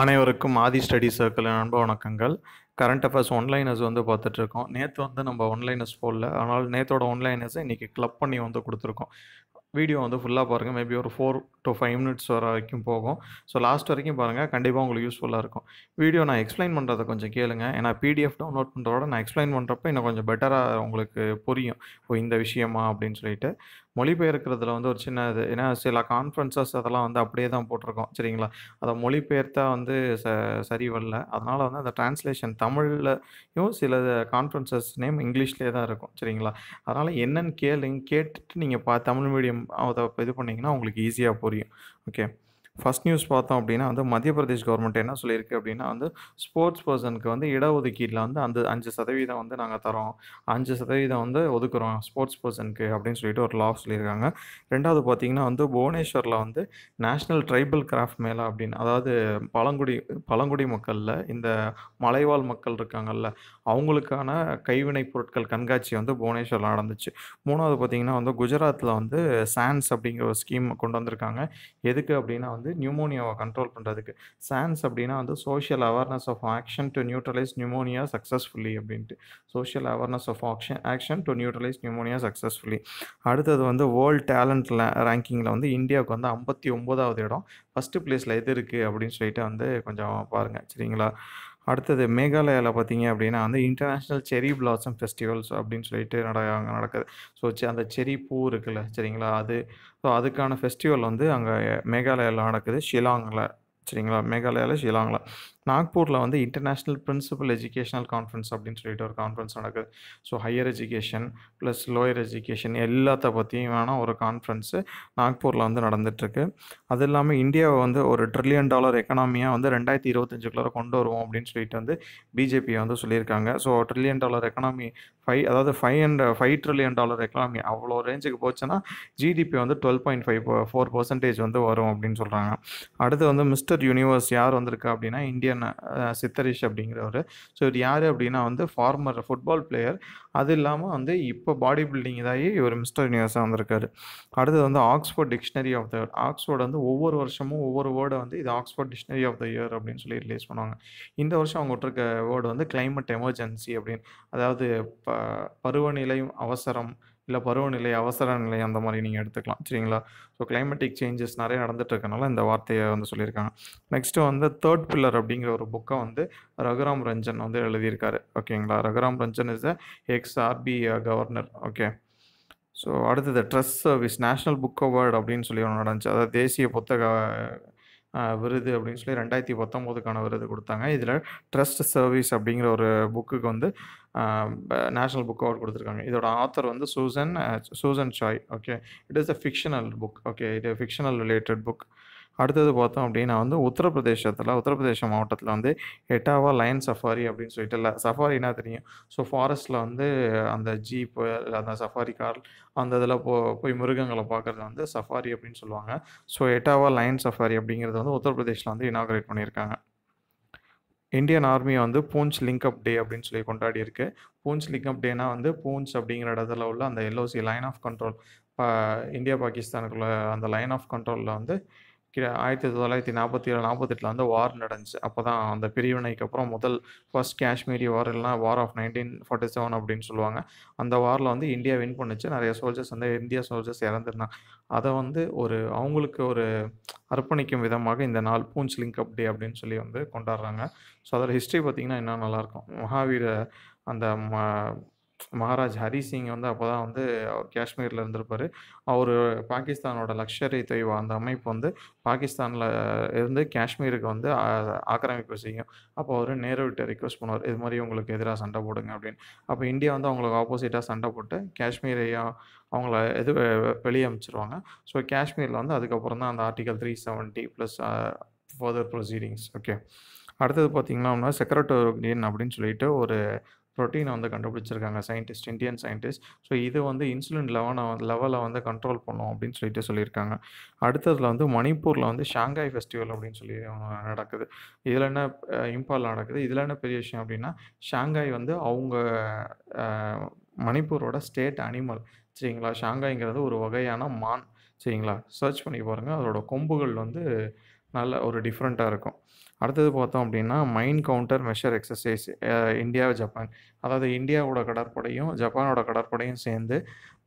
அனைவருக்கும் ஆதி ஸ்டடி சர்க்கிளின் அன்பு வணக்கங்கள். கரண்ட் அஃபேர்ஸ் ஒன்லைனர்ஸ் வந்து பார்த்துட்ருக்கோம் நேற்று வந்து நம்ம ஒன்லைனர்ஸ் போடல. அதனால் நேற்றோட ஒன்லைனர்ஸை இன்றைக்கி கிளப் பண்ணி வந்து கொடுத்துருக்கோம். வீடியோ வந்து ஃபுல்லாக பாருங்கள் மேபி ஒரு ஃபோர் டு ஃபைவ் மினிட்ஸ் வர வரைக்கும் போகும். ஸோ லாஸ்ட் வரைக்கும் பாருங்கள் கண்டிப்பாக உங்களுக்கு யூஸ்ஃபுல்லாக இருக்கும். வீடியோ நான் எக்ஸ்பிளைன் பண்ணுறதை கொஞ்சம் கேளுங்க. ஏன்னா பிடிஎஃப் டவுன்லோட் பண்ணுறதோட நான் எக்ஸ்பிளைன் பண்ணுறப்ப இன்னும் கொஞ்சம் பெட்டராக உங்களுக்கு புரியும். ஓ இந்த விஷயமா அப்படின்னு சொல்லிட்டு. மொழிபெயர்க்கிறதுல வந்து ஒரு சின்ன இது. ஏன்னா சில கான்ஃபரன்சஸ் அதெல்லாம் வந்து அப்படியே தான் போட்டிருக்கோம். சரிங்களா? அதை மொழிபெயர்த்தா வந்து ச சரி வரல. அதனால் வந்து அந்த டிரான்ஸ்லேஷன் தமிழ்லையும் சில கான்ஃபரன்சஸ் நேம் இங்கிலீஷ்லேயே தான் இருக்கும். சரிங்களா? அதனால் என்னென்னு கேளுங்க. கேட்டுட்டு நீங்கள் பா தமிழ் மீடியம் அதை இது பண்ணிங்கன்னா உங்களுக்கு ஈஸியாக புரியும். ஓகே ஃபஸ்ட் நியூஸ் பார்த்தோம் அப்படின்னா வந்து மத்திய பிரதேஷ் கவர்மெண்ட் என்ன சொல்லியிருக்கு அப்படின்னா வந்து ஸ்போர்ட்ஸ் பர்சனுக்கு வந்து இடஒதுக்கீட்டில் வந்து அந்த அஞ்சு சதவீதம் வந்து நாங்கள் தரோம். அஞ்சு சதவீதம் வந்து ஒதுக்குறோம் ஸ்போர்ட்ஸ் பர்சனுக்கு அப்படின்னு சொல்லிட்டு ஒரு லா சொல்லியிருக்காங்க. ரெண்டாவது பார்த்தீங்கன்னா வந்து புவனேஸ்வரில் வந்து நேஷ்னல் ட்ரைபல் கிராஃப்ட் மேலே அப்படின்னு அதாவது பழங்குடி பழங்குடி மக்களில் இந்த மலைவாழ் மக்கள் இருக்காங்கல்ல அவங்களுக்கான கைவினைப் பொருட்கள் கண்காட்சி வந்து புவனேஸ்வரில் நடந்துச்சு. மூணாவது பார்த்தீங்கன்னா வந்து குஜராத்தில் வந்து சான்ஸ் அப்படிங்கிற ஒரு ஸ்கீம் கொண்டு வந்திருக்காங்க. எதுக்கு அப்படின்னா வந்து வந்து நியூமோனியாவை கண்ட்ரோல் பண்ணுறதுக்கு சான்ஸ் அப்படின்னா வந்து social awareness of action to neutralise pneumonia successfully அப்படின்ட்டு. Social awareness of action action to neutralise pneumonia successfully அடுத்தது வந்து வேர்ல்ட் டேலண்ட் ரேங்கிங்கில் வந்து இந்தியாவுக்கு வந்து ஐம்பத்தி ஒம்போதாவது இடம். ஃபஸ்ட்டு ப்ளேஸில் எது இருக்குது அப்படின்னு சொல்லிட்டு வந்து கொஞ்சம் பாருங்கள் சரிங்களா? அடுத்தது மேகாலயாவில் பார்த்தீங்க அப்படின்னா வந்து இன்டர்நேஷ்னல் செரி பிளாசம் ஃபெஸ்டிவல்ஸ் அப்படின்னு சொல்லிட்டு நட அங்கே நடக்குது. ஸோ அந்த செரி பூ இருக்குல்ல சரிங்களா? அது ஸோ அதுக்கான ஃபெஸ்டிவல் வந்து அங்கே மேகாலயாவில் நடக்குது ஷிலாங்கில் சரிங்களா? மேகாலயாவில் ஷிலாங்கில் நாக்பூரில் வந்து இன்டர்நேஷ்னல் பிரின்சிபல் எஜுகேஷனல் கான்ஃபரன்ஸ் அப்படின்னு சொல்லிட்டு ஒரு கான்ஃபரன்ஸ் நடக்குது. So higher education plus lower education எல்லாத்த பற்றியும் வேணால் ஒரு கான்ஃபரன்ஸு நாக்பூரில் வந்து நடந்துகிட்ருக்கு அது இல்லாமல் இந்தியாவை வந்து ஒரு ட்ரில்லியன் டாலர் எக்கனாமியாக வந்து ரெண்டாயிரத்தி இருபத்தஞ்சுக்குள்ளே கொண்டு வருவோம் அப்படின்னு சொல்லிட்டு வந்து பிஜேபி வந்து சொல்லியிருக்காங்க. So trillion dollar economy five அதாவது five and five trillion dollar economy அவ்வளோ ரேஞ்சுக்கு போச்சுன்னா ஜிடிபி வந்து twelve point five four percentage வந்து வரும் அப்படின்னு சொல்கிறாங்க அடுத்து வந்து மிஸ்டர் யூனிவர்ஸ் யார் வந்திருக்கா அப்படின்னா இந்தியன் சித்தரிஷ் அப்படிங்கிறவர். ஸோ இது யார் அப்படின்னா வந்து ஃபார்மர் ஃபுட்பால் பிளேயர் அது இல்லாமல் வந்து இப்போ பாடி பில்டிங் இதாகி இவர் மிஸ்டர் யூனிவர்ஸாக வந்திருக்காரு. அடுத்தது வந்து Oxford dictionary of the Oxford வந்து ஒவ்வொரு வருஷமும் ஒவ்வொரு வேர்டை வந்து இது Oxford dictionary of the year அப்படின்னு சொல்லி ரிலீஸ் பண்ணுவாங்க. இந்த வருஷம் அவங்க விட்ருக்க வேர்டு வந்து கிளைமேட் எமர்ஜென்சி அப்படின்னு. அதாவது ப பருவநிலை அவசரம் இல்லை பருவநிலை அவசர நிலை அந்த மாதிரி நீங்கள் எடுத்துக்கலாம் சரிங்களா? ஸோ கிளைமேட்டிக் சேஞ்சஸ் நிறைய நடந்துட்டு இருக்கனால இந்த வார்த்தையை வந்து சொல்லியிருக்காங்க. நெக்ஸ்ட்டு வந்து தேர்ட் பில்லர் அப்படிங்கிற ஒரு புக்கை வந்து ரகுராம் ரஞ்சன் வந்து எழுதியிருக்காரு ஓகேங்களா? Raghuram Ranjan is the ex RBI governor okay. So அடுத்தது trust exercise national book award அப்படின்னு சொல்லி ஒன்று நடந்துச்சு. அதாவது தேசிய புத்தக விருது அப்படின்னு சொல்லி ரெண்டாயிரத்தி பத்தொம்போதுக்கான விருது கொடுத்தாங்க. இதில் ட்ரஸ்ட் சர்வீஸ் அப்படிங்கிற ஒரு புக்குக்கு வந்து நேஷ்னல் புக் அவார்டு கொடுத்துருக்காங்க. இதோட ஆத்தர் வந்து Susan Susan Choi okay it is a fictional book okay இது ஃபிக்ஷனல் ரிலேட்டட் புக் அடுத்தது பார்த்தோம் அப்படின்னா வந்து உத்தரப்பிரதேசத்தில் உத்தரப்பிரதேச மாவட்டத்தில் வந்து எட்டாவா லைன் சஃபாரி அப்படின்னு சொல்லிட்டு இல்லை சஃபாரினா தெரியும். ஸோ ஃபாரஸ்ட்டில் வந்து அந்த ஜீப்பு அந்த சஃபாரி கார் அந்த இதில் போ போய் மிருகங்களை பார்க்குறது வந்து சஃபாரி அப்படின்னு சொல்லுவாங்க. ஸோ எட்டாவா லைன் சஃபாரி அப்படிங்கிறது வந்து உத்தரப்பிரதேஷில் வந்து இனாகரேட் பண்ணியிருக்காங்க. இந்தியன் ஆர்மி வந்து பூஞ்ச் லிங்க்அப் டே அப்படின்னு சொல்லி கொண்டாடி இருக்கு. பூஞ்ச் லிங்க்அப் டேனா வந்து பூஞ்ச் அப்படிங்கிற இடத்துல உள்ள அந்த LOC line of control India பாகிஸ்தானுக்குள்ள அந்த லைன் ஆஃப் கண்ட்ரோலில் வந்து ஆயிரத்தி தொள்ளாயிரத்தி நாற்பத்தி ஏழு நாற்பத்தெட்டில் வந்து வார் நடந்துச்சு. அப்போ தான் அந்த பிரிவினைக்கு அப்புறம் முதல் ஃபர்ஸ்ட் காஷ்மீரி வார் இல்லைனா war of nineteen forty seven அப்படின்னு சொல்லுவாங்க. அந்த வாரில் வந்து இந்தியா வின் பண்ணுச்சு. நிறைய சோல்ஜர்ஸ் வந்து இந்தியா சோல்ஜர்ஸ் இறந்துருந்தாங்க. அதை வந்து ஒரு அவங்களுக்கு ஒரு அர்ப்பணிக்கும் விதமாக இந்த நாள் பூஞ்ச் லிங்க் அப்டே அப்படின்னு சொல்லி வந்து கொண்டாடுறாங்க. ஸோ அதோட ஹிஸ்ட்ரி பார்த்திங்கன்னா இன்னும் நல்லாயிருக்கும் மகாவீர அந்த ம மகாராஜ் ஹரி சிங் வந்து அப்போ தான் வந்து அவர் காஷ்மீரில் இருந்திருப்பார். அவர் பாகிஸ்தானோட லக்ஷர் தொய்வா அந்த அமைப்பு வந்து பாகிஸ்தானில் இருந்து காஷ்மீருக்கு வந்து ஆக்கிரமிப்பு செய்யும். அப்போ அவர் நேருவிட்ட ரிக்வஸ்ட் பண்ணுவார் இது மாதிரி உங்களுக்கு எதிராக சண்டை போடுங்க அப்படின்னு. அப்போ இந்தியா வந்து அவங்களுக்கு ஆப்போசிட்டாக சண்டை போட்டு காஷ்மீரையும் அவங்கள இது வெளியே அமைச்சிருவாங்க ஸோ காஷ்மீரில் வந்து அதுக்கப்புறம் தான் அந்த article three seventy plus further proceedings okay அடுத்தது பார்த்திங்கன்னா செக்ரட்டோரியன் அப்படின்னு சொல்லிட்டு ஒரு ப்ரோட்டீனை வந்து கண்டுபிடிச்சிருக்காங்க சயின்டிஸ்ட் இந்தியன் சயின்டிஸ்ட். ஸோ இது வந்து இன்சுலின் லெவனை லெவலை வந்து கண்ட்ரோல் பண்ணும் அப்படின்னு சொல்லிட்டு சொல்லியிருக்காங்க. அடுத்ததில் வந்து மணிப்பூரில் வந்து ஷாங்காய் ஃபெஸ்டிவல் அப்படின்னு சொல்லி நடக்குது. இதில் என்ன இம்பால் நடக்குது. இதில் என்ன பெரிய விஷயம் அப்படின்னா ஷாங்காய் வந்து அவங்க மணிப்பூரோட ஸ்டேட் அனிமல் சரிங்களா? ஷாங்காய்ங்கிறது ஒரு வகையான மான். சரிங்களா? சர்ச் பண்ணி பாருங்கள் அதோட கொம்புகள் வந்து நல்ல ஒரு டிஃப்ரெண்ட்டாக இருக்கும். அடுத்தது பார்த்தோம் அப்படின்னா mine counter measure exercise India Japan அதாவது இந்தியாவோட கடற்படையும் ஜப்பானோட கடற்படையும் சேர்ந்து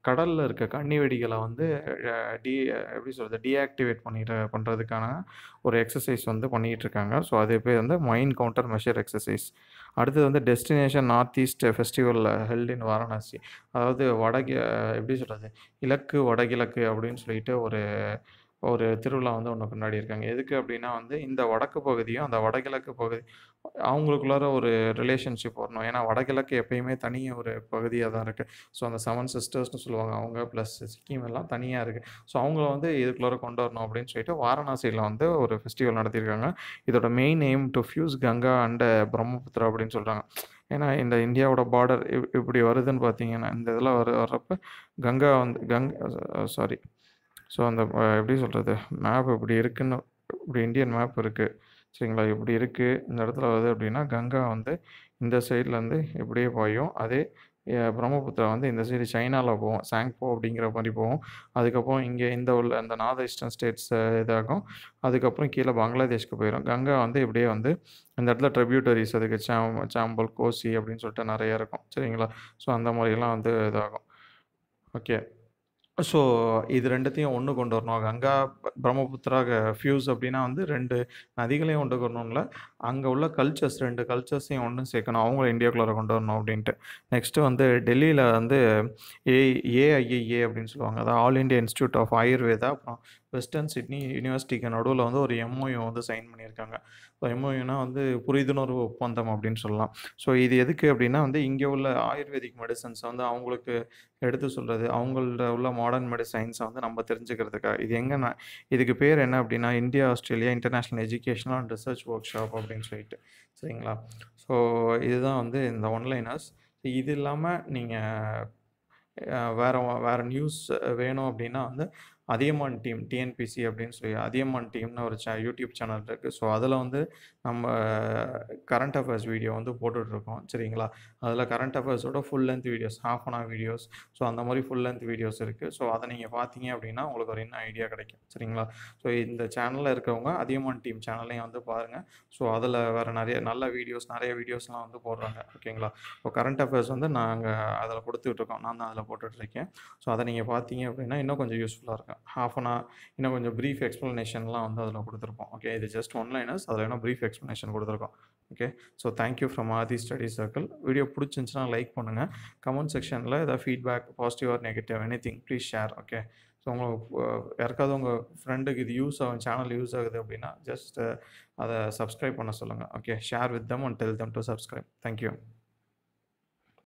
கடலில் இருக்க கண்ணி வெடிகளை வந்து டி எப்படி சொல்கிறது டீஆக்டிவேட் பண்ணிட்டு பண்ணுறதுக்கான ஒரு எக்ஸசைஸ் வந்து பண்ணிகிட்டு இருக்காங்க. ஸோ அது பேர் வந்து மைண்ட் கவுண்டர் மெஷர் எக்ஸசைஸ் அடுத்தது வந்து destination north east festival held in Varanasi. அதாவது வடகி எப்படி சொல்கிறது இலக்கு வடகிழக்கு அப்படின்னு சொல்லிட்டு ஒரு ஒரு திருவிழா வந்து ஒன்று கொண்டாடி இருக்காங்க. எதுக்கு அப்படின்னா வந்து இந்த வடக்கு பகுதியும் அந்த வடகிழக்கு பகுதி அவங்களுக்குள்ளார ஒரு ரிலேஷன்ஷிப் வரணும். ஏன்னா வடகிழக்கு எப்பயுமே தனியாக ஒரு பகுதியாக தான் இருக்குது ஸோ அந்த செவன் சிஸ்டர்ஸ்னு சொல்லுவாங்க அவங்க ப்ளஸ் சிக்கிம் எல்லாம் தனியாக இருக்குது ஸோ அவங்கள வந்து இதுக்குள்ளார கொண்டு வரணும் அப்படின்னு சொல்லிட்டு வாரணாசியில் வந்து ஒரு ஃபெஸ்டிவல் நடத்தியிருக்காங்க. இதோட main aim to fuse Ganga and Brahmaputra அப்படின்னு சொல்கிறாங்க ஏன்னா இந்த இந்தியாவோட பார்டர் இப்படி வருதுன்னு பார்த்தீங்கன்னா இந்த இதெல்லாம் வர வர்றப்ப கங்கா வந்து கங் சாரி ஸோ அந்த எப்படி சொல்கிறது மேப் இப்படி இருக்குன்னு இப்படி இந்தியன் மேப் இருக்குது சரிங்களா? இப்படி இருக்குது இந்த இடத்துல வருது அப்படின்னா கங்கா வந்து இந்த சைட்லேருந்து இப்படியே பாயும். அதே பிரம்மபுத்திரா வந்து இந்த சைடு சைனாவில் போவோம் சாங்போ அப்படிங்கிற மாதிரி போகும். அதுக்கப்புறம் இங்கே இந்த உள்ள அந்த நார்த் ஈஸ்டர்ன் ஸ்டேட்ஸ் இதாகும். அதுக்கப்புறம் கீழே பங்களாதேஷ்க்கு போயிடும் கங்கா வந்து இப்படியே வந்து இந்த இடத்துல ட்ரிபியூட்டரிஸ் அதுக்கு சாம் சாம்பல் கோசி அப்படின்னு சொல்லிட்டு நிறைய இருக்கும். சரிங்களா? ஸோ அந்த மாதிரிலாம் வந்து இதாகும். ஓகே ஸோ இது ரெண்டுத்தையும் ஒன்று கொண்டு வரணும். கங்கா பிரம்மபுத்திரா ஃபியூஸ் அப்படின்னா வந்து ரெண்டு நதிகளையும் ஒன்று கொண்டு வரணும்ல அங்கே உள்ள கல்ச்சர்ஸ் ரெண்டு கல்ச்சர்ஸையும் ஒன்று சேர்க்கணும். அவங்கள இந்தியாக்குள்ளே கொண்டு வரணும் அப்படின்ட்டு. நெக்ஸ்ட்டு வந்து டெல்லியில் வந்து ஏ ஏஐஏஏ அப்படின்னு சொல்லுவாங்க. அதாவது all India institute of Ayurveda அப்புறம் வெஸ்டர்ன் சிட்னி யூனிவர்சிட்டிக்கு நடுவில் வந்து ஒரு எம்ஓயு வந்து சைன் பண்ணியிருக்காங்க. ஸோ எம்ஓயுனா வந்து புரிதுணர்வு ஒப்பந்தம் அப்படின்னு சொல்லலாம். ஸோ இது எதுக்கு அப்படின்னா வந்து இங்கே உள்ள ஆயுர்வேதிக் மெடிசன்ஸ் வந்து அவங்களுக்கு எடுத்து சொல்கிறது அவங்கள்ட்ட உள்ள மாடர்ன் மெடிசைன்ஸை வந்து நம்ம தெரிஞ்சுக்கிறதுக்காக இது எங்கன்னா இதுக்கு பேர் என்ன அப்படின்னா India Australia international educational and research workshop அப்படின்னு சொல்லிட்டு. சரிங்களா? ஸோ இதுதான் வந்து இந்த ஒன்லைனர்ஸ் இது இல்லாமல் நீங்கள் வேறு வேறு நியூஸ் வேணும் அப்படின்னா வந்து அதியமான் டீம் டிஎன்பிசி அப்படின்னு சொல்லி அதியமான் டீம்னு ஒரு சே யூடியூப் சேனல் இருக்குது ஸோ அதில் வந்து நம்ம கரண்ட் அஃபேர்ஸ் வீடியோ வந்து போட்டுட்ருக்கோம். சரிங்களா? அதில் current அஃபேர்ஸோட full length videos half an hour videos so அந்த மாதிரி ஃபுல் லென்த் வீடியோஸ் இருக்குது ஸோ அதை நீங்கள் பார்த்தீங்க அப்படின்னா உங்களுக்கு ஒரு என்ன ஐடியா கிடைக்கும். சரிங்களா? ஸோ இந்த சேனலில் இருக்கிறவங்க அதியமான் டீம் சேனலையும் வந்து பாருங்கள் ஸோ அதில் வேறு நிறைய நல்ல வீடியோஸ் நிறைய வீடியோஸ்லாம் வந்து போடுறாங்க. ஓகேங்களா? இப்போ கரண்ட் அஃபேர்ஸ் வந்து நாங்கள் அதில் கொடுத்துட்ருக்கோம். நான் தான் அதில் போட்டுட்ருக்கேன். ஸோ அதை நீங்கள் பார்த்தீங்க அப்படின்னா இன்னும் கொஞ்சம் யூஸ்ஃபுல்லாக இருக்கும். ஹாஃப் அன் ஹவர் இன்னும் கொஞ்சம் ப்ரீஃப் எக்ஸ்ப்ளனேஷன்லாம் வந்து அதில் கொடுத்துருப்போம். ஓகே இது ஜஸ்ட் ஒன்லைனர்ஸ் அதில் இன்னும் ப்ரீஃப் எக்ஸ்ப்ளனேஷன் கொடுத்துருக்கோம். Okay so thank you from Adhi study circle video பிடிச்சிருந்துச்சுன்னா லைக் பண்ணுங்கள் கமெண்ட் செக்ஷனில் ஏதாவது feedback positive or negative anything please share okay so உங்களுக்கு யாருக்காவது உங்கள் ஃப்ரெண்டுக்கு இது யூஸ் ஆகும் சேனல் யூஸ் ஆகுது அப்படின்னா ஜஸ்ட் அதை சப்ஸ்கிரைப் பண்ண சொல்லுங்கள் okay share with them and tell them to subscribe thank you